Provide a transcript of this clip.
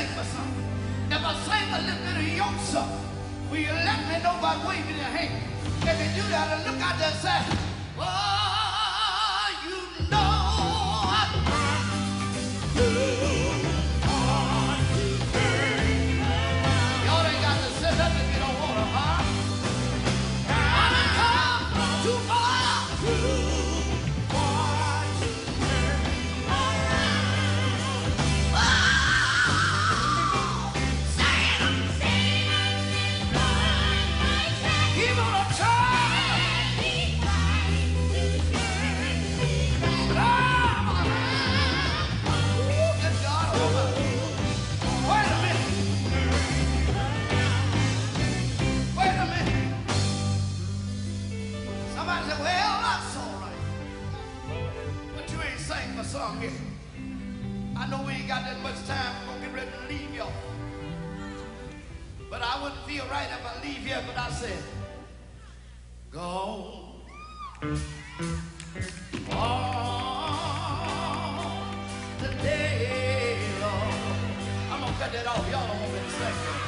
ain't sang. If I sang a little bit of your song, will you let me know by waving your hand? If you do that, look out there and say, oh, song yet. I know we ain't got that much time. We're going to get ready to leave y'all. But I wouldn't feel right if I leave here, but I said, go on the day, Lord. I'm going to cut that off. Y'all don't want me to sing.